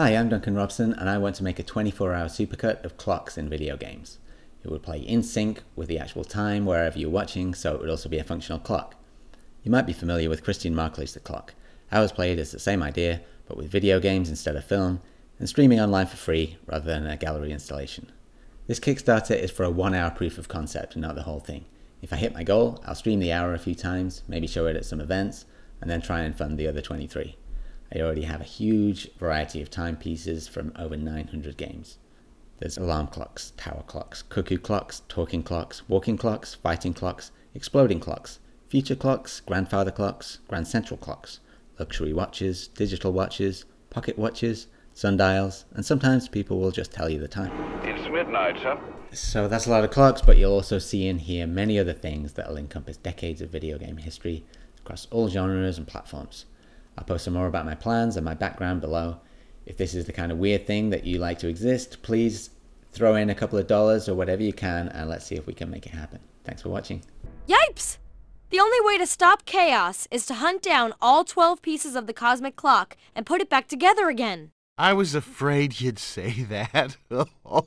Hi, I'm Duncan Robson, and I want to make a 24 hour supercut of clocks in video games. It would play in sync with the actual time wherever you're watching, so it would also be a functional clock. You might be familiar with Christian Marclay's The Clock. Hours Played is the same idea, but with video games instead of film, and streaming online for free rather than a gallery installation. This Kickstarter is for a one hour proof of concept and not the whole thing. If I hit my goal, I'll stream the hour a few times, maybe show it at some events, and then try and fund the other 23. I already have a huge variety of timepieces from over 900 games. There's alarm clocks, tower clocks, cuckoo clocks, talking clocks, walking clocks, fighting clocks, exploding clocks, future clocks, grandfather clocks, grand central clocks, luxury watches, digital watches, pocket watches, sundials, and sometimes people will just tell you the time. It's midnight, sir. So that's a lot of clocks, but you'll also see and hear many other things that will encompass decades of video game history across all genres and platforms. I'll post some more about my plans and my background below. If this is the kind of weird thing that you like to exist, please throw in a couple of dollars or whatever you can and let's see if we can make it happen. Thanks for watching. Yipes! The only way to stop chaos is to hunt down all 12 pieces of the cosmic clock and put it back together again. I was afraid you'd say that. Oh.